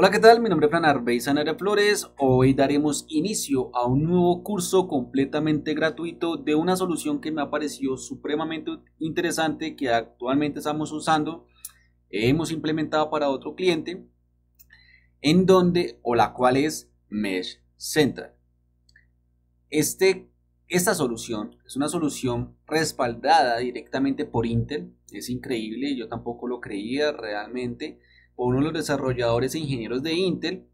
Hola, ¿qué tal? Mi nombre es Fran Arbeizanara Flores. Hoy daremos inicio a un nuevo curso completamente gratuito de una solución que me ha parecido supremamente interesante que actualmente estamos usando, hemos implementado para otro cliente, en donde o la cual es Mesh Central. Este, esta solución es una solución respaldada directamente por Intel. Es increíble, yo tampoco lo creía realmente uno de los desarrolladores e ingenieros de Intel,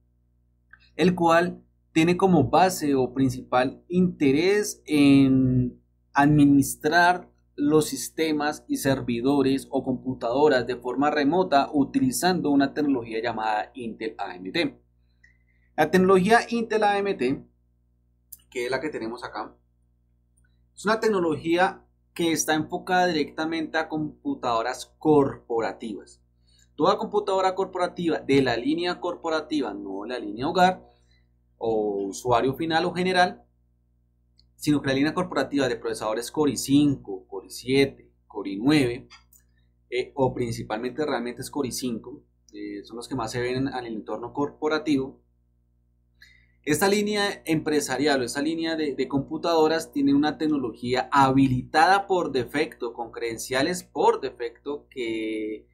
el cual tiene como base o principal interés en administrar los sistemas y servidores o computadoras de forma remota utilizando una tecnología llamada Intel AMT. La tecnología Intel AMT, que es la que tenemos acá, es una tecnología que está enfocada directamente a computadoras corporativas. Toda computadora corporativa de la línea corporativa, no la línea hogar o usuario final o general, sino que la línea corporativa de procesadores Core i5, Core i7, Core i9 eh, o principalmente realmente es Core i5, eh, son los que más se ven en, el entorno corporativo. Esta línea empresarial o esta línea de, de, computadoras tiene una tecnología habilitada por defecto, con credenciales por defecto que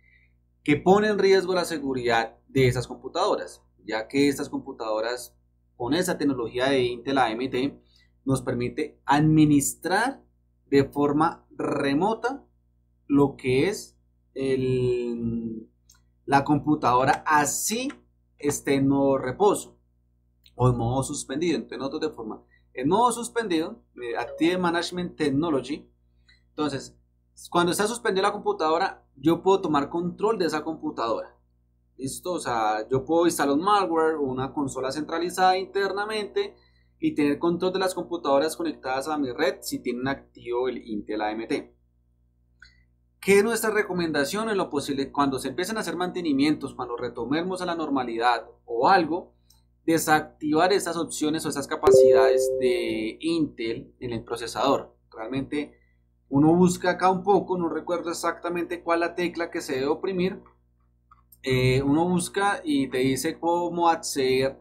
que pone en riesgo la seguridad de esas computadoras, ya que estas computadoras con esa tecnología de Intel AMD nos permite administrar de forma remota lo que es la computadora así esté en modo reposo o en modo suspendido. Entonces, de forma, en modo suspendido, Active Management Technology, entonces cuando está suspendida la computadora, yo puedo tomar control de esa computadora. ¿Listo? O sea, yo puedo instalar un malware o una consola centralizada internamente y tener control de las computadoras conectadas a mi red si tienen activo el Intel AMT. ¿Qué es nuestra recomendación en lo posible cuando se empiecen a hacer mantenimientos, cuando retomemos a la normalidad o algo? Desactivar esas opciones o esas capacidades de Intel en el procesador. Realmente uno busca acá un poco, no recuerdo exactamente cuál la tecla que se debe oprimir. Eh, uno busca y te dice cómo acceder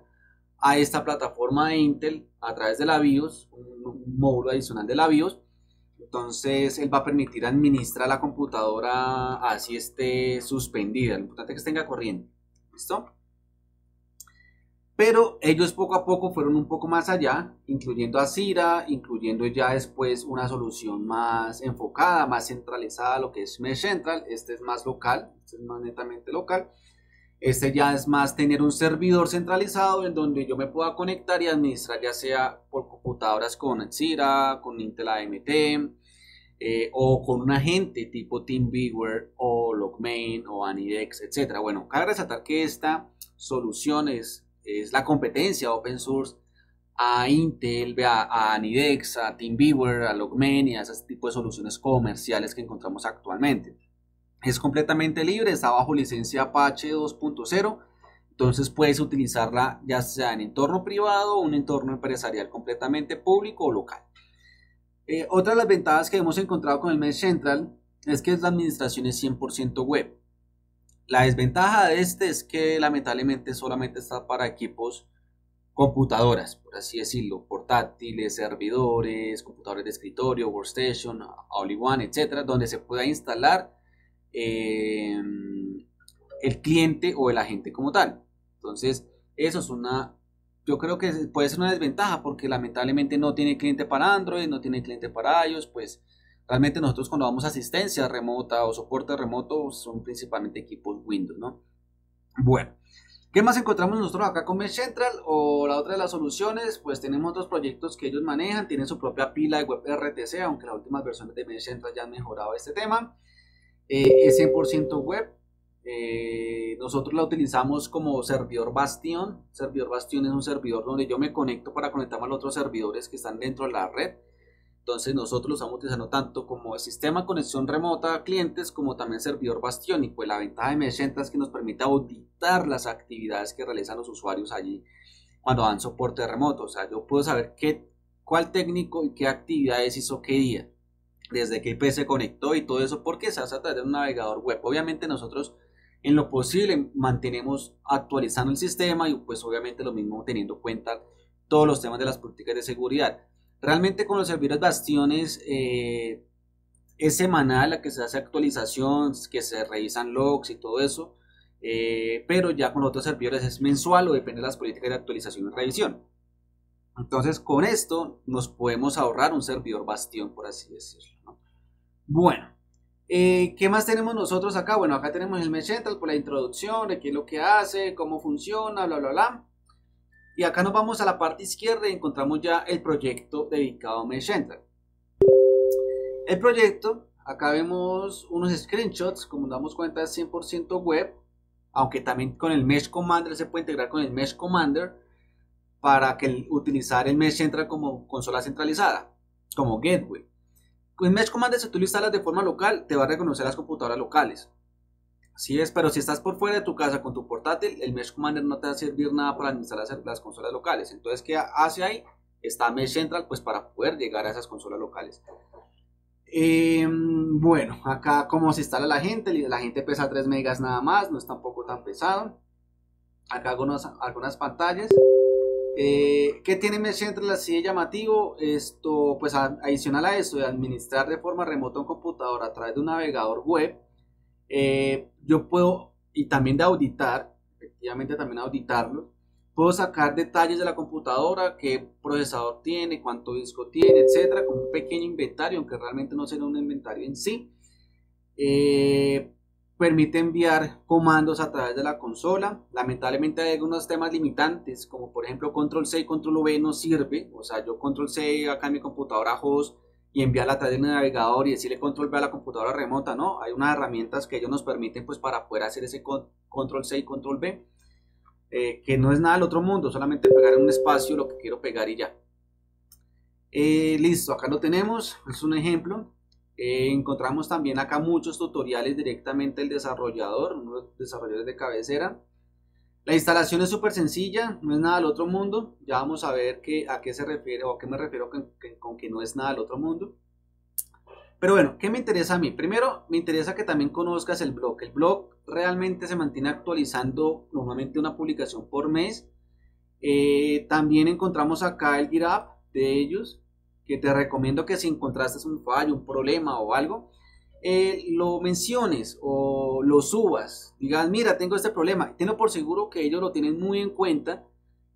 a esta plataforma de Intel a través de la BIOS, un, módulo adicional de la BIOS. Entonces él va a permitir administrar la computadora así esté suspendida. Lo importante es que tenga corriente. ¿Listo? Pero ellos poco a poco fueron un poco más allá, incluyendo a Cira, incluyendo ya después una solución más enfocada, más centralizada, lo que es Mesh Central. Este es más local, este es más netamente local. Este ya es más tener un servidor centralizado en donde yo me pueda conectar y administrar ya sea por computadoras con Cira, con Intel AMT eh, o con un agente tipo TeamViewer o Logmain o Anidex, etc. Bueno, cabe resaltar que esta solución es es la competencia open source a Intel, a, a Nidex, a TeamViewer, a Logman y a ese tipo de soluciones comerciales que encontramos actualmente. Es completamente libre, está bajo licencia Apache 2.0, entonces puedes utilizarla ya sea en entorno privado o un entorno empresarial completamente público o local. Eh, otra de las ventajas que hemos encontrado con el Mesh Central es que la administración es 100% web. La desventaja de este es que lamentablemente solamente está para equipos computadoras, por así decirlo, portátiles, servidores, computadores de escritorio, workstation, all-in-one, etcétera, donde se pueda instalar em, el cliente o el agente como tal. Entonces, eso es una, yo creo que puede ser una desventaja porque lamentablemente no tiene cliente para Android, no tiene cliente para iOS, pues Realmente nosotros cuando damos asistencia remota o soporte remoto son principalmente equipos Windows, ¿no? Bueno, ¿qué más encontramos nosotros acá con Mesh Central? O la otra de las soluciones, pues tenemos otros proyectos que ellos manejan, tienen su propia pila de web RTC, aunque las últimas versiones de Mesh Central ya han mejorado este tema. Eh, es 100% web. Eh, nosotros la utilizamos como servidor Bastion. Servidor Bastion es un servidor donde yo me conecto para conectarme a los otros servidores que están dentro de la red entonces nosotros lo estamos utilizando tanto como sistema de conexión remota a clientes como también servidor bastión y pues la ventaja de Mesh es que nos permite auditar las actividades que realizan los usuarios allí cuando dan soporte remoto. O sea, yo puedo saber qué, cuál técnico y qué actividades hizo qué día, desde qué IP se conectó y todo eso porque se hace a través de un navegador web. Obviamente nosotros en lo posible mantenemos actualizando el sistema y pues obviamente lo mismo teniendo en cuenta todos los temas de las políticas de seguridad. Realmente con los servidores bastiones eh, es semanal la que se hace actualización, que se revisan logs y todo eso, eh, pero ya con otros servidores es mensual o depende de las políticas de actualización y revisión. Entonces con esto nos podemos ahorrar un servidor bastión, por así decirlo. Bueno, eh, ¿qué más tenemos nosotros acá? Bueno, acá tenemos el Mesh Central por la introducción de qué es lo que hace, cómo funciona, bla, bla, bla. Y acá nos vamos a la parte izquierda y encontramos ya el proyecto dedicado a Mesh Central. El proyecto, acá vemos unos screenshots, como damos cuenta es 100% web, aunque también con el Mesh Commander se puede integrar con el Mesh Commander para que utilizar el Mesh Central como consola centralizada, como gateway. Con Mesh Commander, si tú lo instalas de forma local, te va a reconocer las computadoras locales. Así es, pero si estás por fuera de tu casa con tu portátil, el Mesh Commander no te va a servir nada para instalar las consolas locales. Entonces, ¿qué hace ahí? Está Mesh Central, pues para poder llegar a esas consolas locales. Em, bueno, acá cómo se instala la gente, la gente pesa 3 megas nada más, no es tampoco tan pesado. Acá algunas, pantallas. Eh, ¿Qué tiene Mesh Central así de llamativo? Esto, pues adicional a eso, de administrar de forma remota un computador a través de un navegador web, eh, yo puedo, y también de auditar, efectivamente también auditarlo, puedo sacar detalles de la computadora, qué procesador tiene, cuánto disco tiene, etcétera, con un pequeño inventario, aunque realmente no será un inventario en sí. Eh, permite enviar comandos a través de la consola. Lamentablemente hay algunos temas limitantes, como por ejemplo control C y control V no sirve. O sea, yo control C acá en mi computadora host y enviarla a través del navegador y decirle control V a la computadora remota, ¿no? Hay unas herramientas que ellos nos permiten pues para poder hacer ese control C y control V, eh, que no es nada del otro mundo, solamente pegar en un espacio lo que quiero pegar y ya. Eh, listo, acá lo tenemos, es un ejemplo. Eh, encontramos también acá muchos tutoriales directamente del desarrollador, uno de los desarrolladores de cabecera. La instalación es súper sencilla, no es nada del otro mundo. Ya vamos a ver a qué se refiere o a qué me refiero con que, no es nada del otro mundo. Pero bueno, ¿qué me interesa a mí? Primero, me interesa que también conozcas el blog. El blog realmente se mantiene actualizando normalmente una publicación por mes. Eh, también encontramos acá el GitHub de ellos que te recomiendo que si encontraste un fallo, un problema o algo, eh, lo menciones o lo subas. Digas, mira, tengo este problema. Tengo por seguro que ellos lo tienen muy en cuenta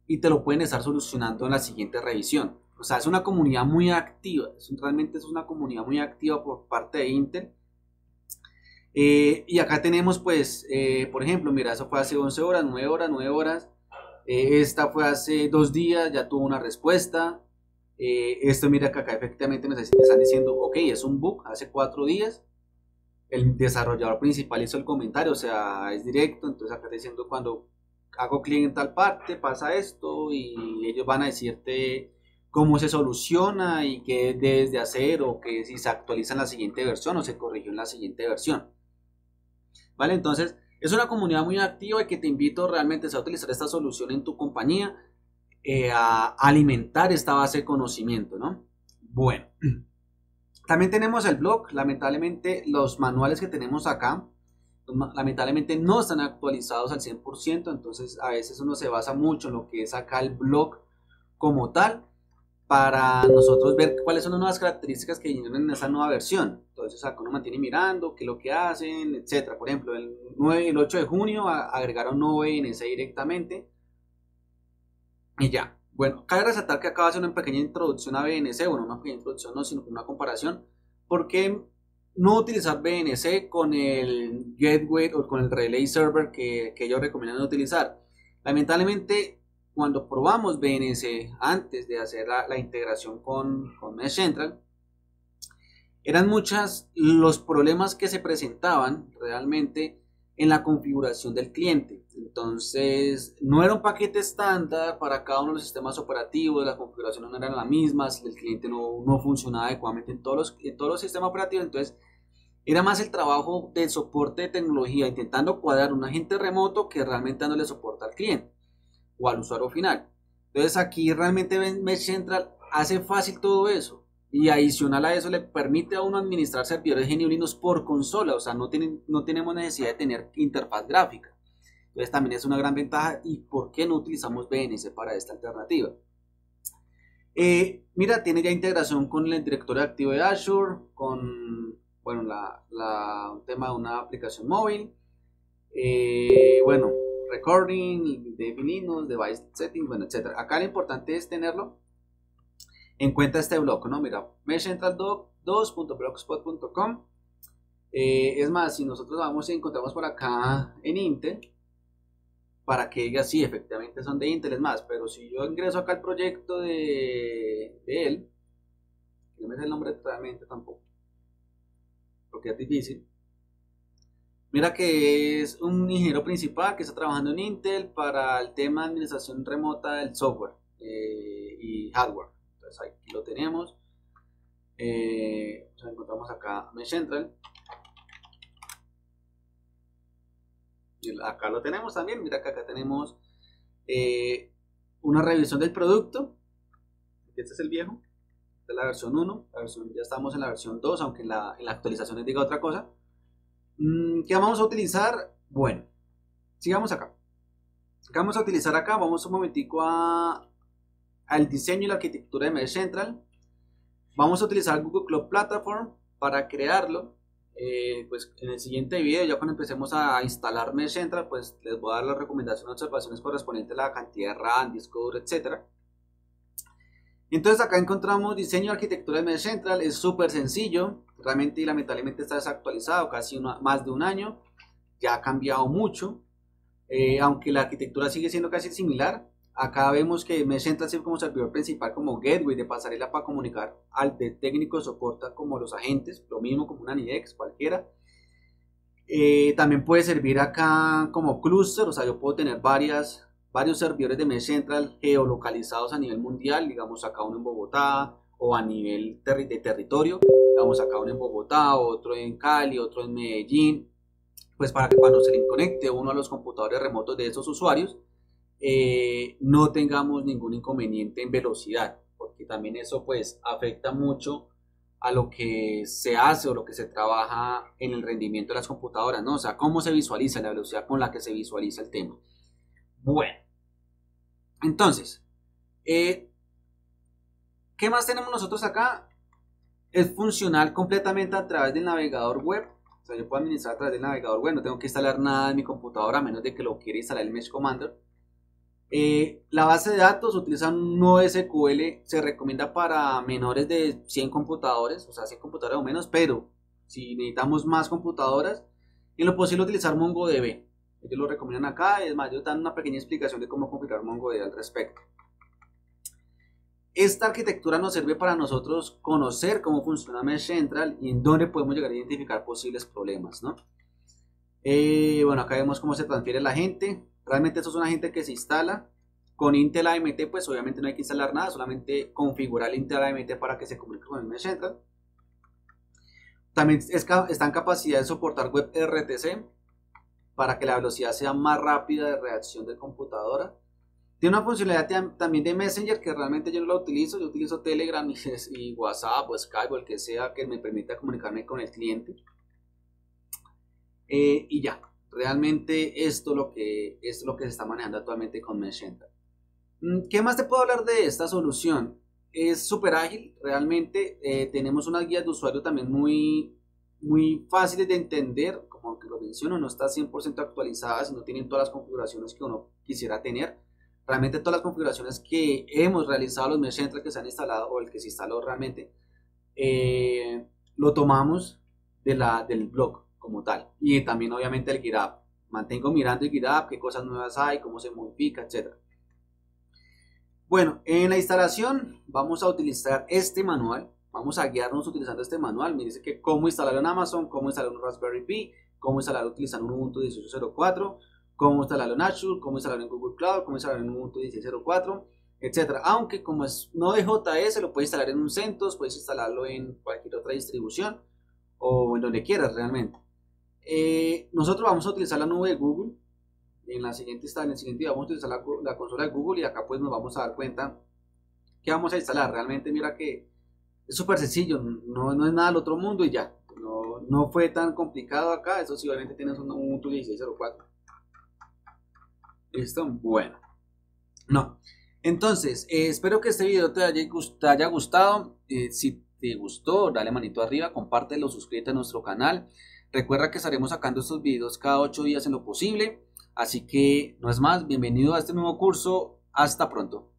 y te lo pueden estar solucionando en la siguiente revisión. O sea, es una comunidad muy activa. realmente es una comunidad muy activa por parte de Intel. Eh, y acá tenemos, pues, eh, por ejemplo, mira, eso fue hace 11 horas, 9 horas, 9 horas. esta fue hace dos días, ya tuvo una respuesta. Esto mira que acá efectivamente me están diciendo, ok, es un bug, hace cuatro días. El desarrollador principal hizo el comentario, o sea, es directo, entonces acá está diciendo cuando hago clic en tal parte, pasa esto y ellos van a decirte cómo se soluciona y qué debes de hacer o que si se actualiza en la siguiente versión o se corrigió en la siguiente versión. ¿Vale? Entonces, es una comunidad muy activa y que te invito realmente a utilizar esta solución en tu compañía eh, a alimentar esta base de conocimiento, ¿no? Bueno, también tenemos el blog, lamentablemente los manuales que tenemos acá, lamentablemente no están actualizados al 100%, entonces a veces uno se basa mucho en lo que es acá el blog como tal, para nosotros ver cuáles son las nuevas características que vienen en esa nueva versión. Entonces acá uno mantiene mirando qué es lo que hacen, etcétera. Por ejemplo, el, 9, el 8 de junio agregaron nuevo BNC directamente y ya. Bueno, cabe resaltar que acaba de hacer una pequeña introducción a BNC, bueno, una pequeña introducción no, sino una comparación. ¿Por qué no utilizar BNC con el gateway o con el relay server que, ellos recomiendan utilizar? Lamentablemente, cuando probamos BNC antes de hacer la, integración con, con Mesh Central, eran muchas los problemas que se presentaban realmente en la configuración del cliente. Entonces, no era un paquete estándar para cada uno de los sistemas operativos, la configuración no era la misma, el cliente no, no funcionaba adecuadamente en todos, los, en todos los sistemas operativos. Entonces, era más el trabajo del soporte de tecnología, intentando cuadrar un agente remoto que realmente dándole soporte al cliente o al usuario final. Entonces, aquí realmente Mesh Central hace fácil todo eso. Y adicional a eso le permite a uno administrar servidores genuinos por consola, o sea, no, tienen, no tenemos necesidad de tener interfaz gráfica. Entonces también es una gran ventaja y por qué no utilizamos BNC para esta alternativa. Eh, mira, tiene ya integración con el directorio activo de Azure, con bueno, la, la tema de una aplicación móvil, eh, bueno, recording de Linux, device setting, bueno, etcétera. Acá lo importante es tenerlo en cuenta este blog, ¿no? Mira, meshcentral2.blogspot.com. Eh, es más, si nosotros vamos y encontramos por acá en Intel, para que diga sí, efectivamente son de Intel, es más, pero si yo ingreso acá al proyecto de, de él, no me sé el nombre totalmente tampoco, porque es difícil. Mira que es un ingeniero principal que está trabajando en Intel para el tema de administración remota del software eh, y hardware. Entonces aquí lo tenemos. Eh, encontramos acá Mesh Central. acá lo tenemos también, mira que acá tenemos eh, una revisión del producto. Este es el viejo, esta es la versión 1, ya estamos en la versión 2, aunque en la, en la actualización les diga otra cosa. Mm, ¿Qué vamos a utilizar? Bueno, sigamos acá. ¿Qué vamos a utilizar acá? Vamos un momentico a, al diseño y la arquitectura de Mesh Central. Vamos a utilizar Google Cloud Platform para crearlo. Eh, pues en el siguiente video, ya cuando empecemos a instalar Mesh Central, pues les voy a dar las recomendaciones, observaciones correspondientes a la cantidad de RAM, disco duro, etc. Entonces acá encontramos diseño y arquitectura de Mesh Central, es súper sencillo, realmente y lamentablemente está desactualizado, casi más de un año, ya ha cambiado mucho, eh, aunque la arquitectura sigue siendo casi similar, Acá vemos que Central sirve como servidor principal, como gateway de pasarela para comunicar al de técnico de soporte como los agentes, lo mismo como una NIDEX, cualquiera. Eh, también puede servir acá como cluster, o sea, yo puedo tener varias, varios servidores de Mesh Central geolocalizados a nivel mundial, digamos acá uno en Bogotá o a nivel de territorio, digamos acá uno en Bogotá, otro en Cali, otro en Medellín, pues para que cuando se le conecte uno a los computadores remotos de esos usuarios, eh, no tengamos ningún inconveniente en velocidad, porque también eso pues afecta mucho a lo que se hace o lo que se trabaja en el rendimiento de las computadoras, ¿no? O sea, cómo se visualiza, la velocidad con la que se visualiza el tema. Bueno, entonces, eh, ¿qué más tenemos nosotros acá? Es funcional completamente a través del navegador web. O sea, yo puedo administrar a través del navegador web, no tengo que instalar nada en mi computadora a menos de que lo quiera instalar el Mesh Commander. Eh, la base de datos utiliza un NoSQL, se recomienda para menores de 100 computadores, o sea, 100 computadores o menos, pero si necesitamos más computadoras, en lo posible utilizar MongoDB. Ellos lo recomiendan acá, es más, ellos dan una pequeña explicación de cómo configurar MongoDB al respecto. Esta arquitectura nos sirve para nosotros conocer cómo funciona Mesh Central y en dónde podemos llegar a identificar posibles problemas, ¿no? Eh, bueno, acá vemos cómo se transfiere la gente. Realmente esto es una gente que se instala. Con Intel AMT, pues obviamente no hay que instalar nada, solamente configurar el Intel AMT para que se comunique con el Mesh Central. También está en capacidad de soportar web RTC para que la velocidad sea más rápida de reacción de computadora. Tiene una funcionalidad también de Messenger que realmente yo no la utilizo. Yo utilizo Telegram y, WhatsApp o Skype o el que sea que me permita comunicarme con el cliente. Eh, y ya, Realmente esto lo que, es lo que se está manejando actualmente con Mesh mm, ¿Qué más te puedo hablar de esta solución? Es súper ágil, realmente eh, tenemos unas guías de usuario también muy, muy fáciles de entender, como que lo menciono, no está 100% actualizada, no tienen todas las configuraciones que uno quisiera tener. Realmente todas las configuraciones que hemos realizado, los Mesh que se han instalado o el que se instaló realmente, eh, lo tomamos de la, del blog como tal. Y también obviamente el GitHub. Mantengo mirando el GitHub, qué cosas nuevas hay, cómo se modifica, etc. Bueno, en la instalación vamos a utilizar este manual. Vamos a guiarnos utilizando este manual. Me dice que cómo instalarlo en Amazon, cómo instalarlo en Raspberry Pi, cómo instalarlo utilizando un Ubuntu 18.04, cómo instalarlo en Azure, cómo instalarlo en Google Cloud, cómo instalarlo en Ubuntu 16.04, etc. Aunque como es no de JS, lo puedes instalar en un CentOS, puedes instalarlo en cualquier otra distribución o en donde quieras realmente. Eh, nosotros vamos a utilizar la nube de Google. En la siguiente en el siguiente vamos a utilizar la, consola de Google y acá pues nos vamos a dar cuenta que vamos a instalar. Realmente mira que Es súper sencillo, no, no es nada del otro mundo y ya. No, no fue tan complicado acá, eso sí, obviamente tienes un Ubuntu 16.04. ¿Listo? Bueno. No. Entonces, eh, espero que este video te haya, te haya gustado. Eh, si te gustó, dale manito arriba, compártelo, suscríbete a nuestro canal. Recuerda que estaremos sacando estos videos cada 8 días en lo posible. Así que no es más, bienvenido a este nuevo curso. Hasta pronto.